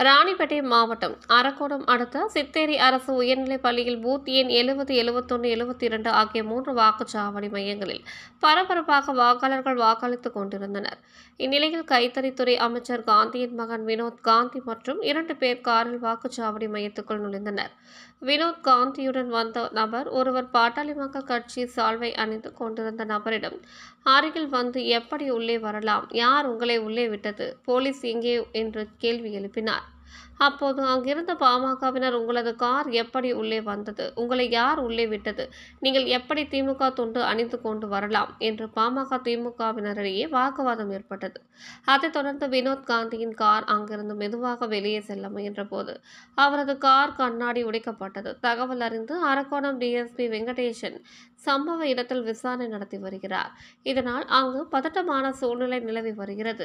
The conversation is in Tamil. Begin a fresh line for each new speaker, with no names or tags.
ராணிப்பேட்டை மாவட்டம் அரக்கோணம் அடுத்த சித்தேரி அரசு உயர்நிலைப் பள்ளியில் பூத் எண் எழுபது எழுபத்தொன்று எழுபத்தி இரண்டு ஆகிய மூன்று வாக்குச்சாவடி மையங்களில் பரபரப்பாக வாக்காளர்கள் வாக்களித்துக் கொண்டிருந்தனர். இந்நிலையில் கைத்தறித்துறை அமைச்சர் காந்தியின் மகன் வினோத் காந்தி மற்றும் இரண்டு பேர் காரில் வாக்குச்சாவடி மையத்துக்குள் நுழைந்தனர். வினோத் காந்தியுடன் வந்த நபர் ஒருவர் பாட்டாளி மக்கள் கட்சி சால்வை அணிந்து கொண்டிருந்த நபரிடம் அருகில் வந்து எப்படி உள்ளே வரலாம்? யார் உங்களை உள்ளே விட்டது? போலீஸ் எங்கே? என்று கேள்வி எழுப்பினார். அப்போது அங்கிருந்த பாமகவினர் உங்களது கார் எப்படி உள்ளே வந்தது? உங்களை யார் உள்ளே விட்டது? நீங்கள் எப்படி திமுக துண்டு அணிந்து கொண்டு வரலாம்? என்று பாமக திமுகவினரிடையே வாக்குவாதம் ஏற்பட்டது. அதைத் தொடர்ந்து வினோத் காந்தியின் கார் அங்கிருந்து மெதுவாக வெளியே செல்ல முயன்றபோது அவரது கார் கண்ணாடி உடைக்கப்பட்டது. தகவல் அறிந்து அரக்கோணம் டிஎஸ்பி வெங்கடேசன் சம்பவ இடத்தில் விசாரணை நடத்தி வருகிறார். இதனால் அங்கு பதட்டமான சூழ்நிலை நிலவி வருகிறது.